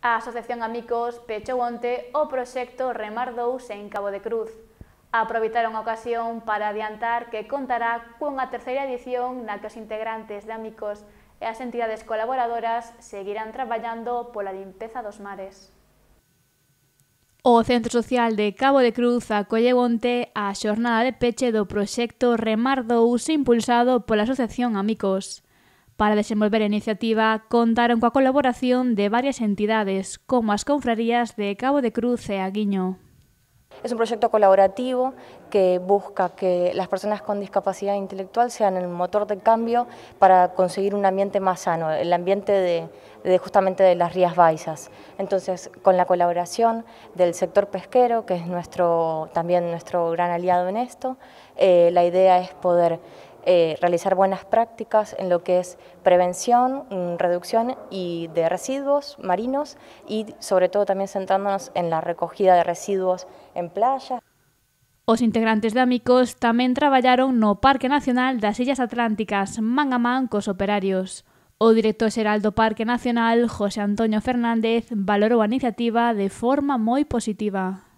A Asociación Amigos pechou onte o proxecto Remar 2 en Cabo de Cruz. Aproveitaron a ocasión para adiantar que contará cunha terceira edición na que os integrantes de Amigos e as entidades colaboradoras seguirán traballando pola limpeza dos mares. O Centro Social de Cabo de Cruz acolleu onte a xornada de peche do proxecto Remar 2 impulsado pola Asociación Amigos. Para desenvolver a iniciativa, contaron coa colaboración de varias entidades, como as confrarías de Cabo de Cruz e Aguiño. Es un proyecto colaborativo que busca que las personas con discapacidad intelectual sean el motor de cambio para conseguir un ambiente más sano, el ambiente de, justamente de las Rías Baixas. Entonces, con la colaboración del sector pesquero, que es nuestro, también nuestro gran aliado en esto, eh, la idea es poder eh, realizar buenas prácticas en lo que es prevención, mm, reducción y de residuos marinos y sobre todo también centrándonos en la recogida de residuos en playas. Os integrantes de Amicos tamén traballaron no Parque Nacional das Illas Atlánticas man a man cos operarios. O director xeral do Parque Nacional, José Antonio Fernández, valorou a iniciativa de forma moi positiva.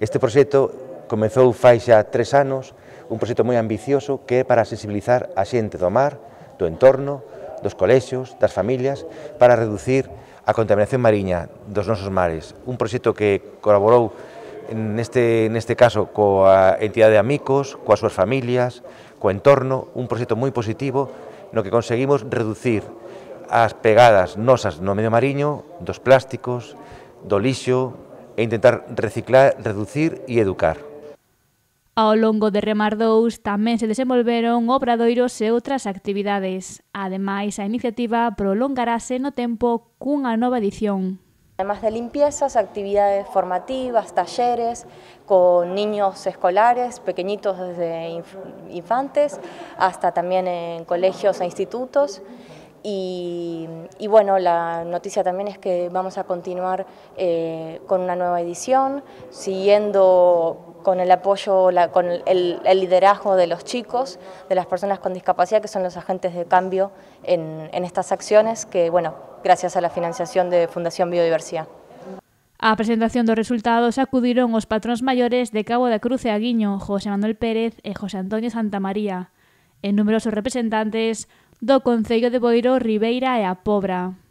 Este proxecto Comezou fai xa tres anos un proxecto moi ambicioso que é para sensibilizar a xente do mar, do entorno, dos colexios, das familias, para reducir a contaminación mariña dos nosos mares. Un proxecto que colaborou neste, neste caso coa entidade de amigos, coas súas familias, co entorno, un proxecto moi positivo no que conseguimos reducir as pegadas nosas no medio mariño, dos plásticos, do lixo e intentar reciclar, reducir e educar. Ao longo de Remar 2 tamén se desenvolveron obradoiros e outras actividades. Ademais, a iniciativa prolongarase no tempo cunha nova edición. Además de limpiezas, actividades formativas, talleres con niños escolares, pequeñitos desde infantes, hasta también en colegios e institutos. Y, bueno, la noticia también es que vamos a continuar eh, con una nueva edición, siguiendo con el apoyo, con el, liderazgo de los chicos, de las personas con discapacidad, que son los agentes de cambio en, estas acciones, que bueno, gracias a la financiación de Fundación Biodiversidad. A presentación dos resultados acudiron os patróns maiores de Cabo da Cruz e Aguiño, José Manuel Pérez e José Antonio Santamaría, e numerosos representantes do Concello de Boiro, Ribeira e a Pobra.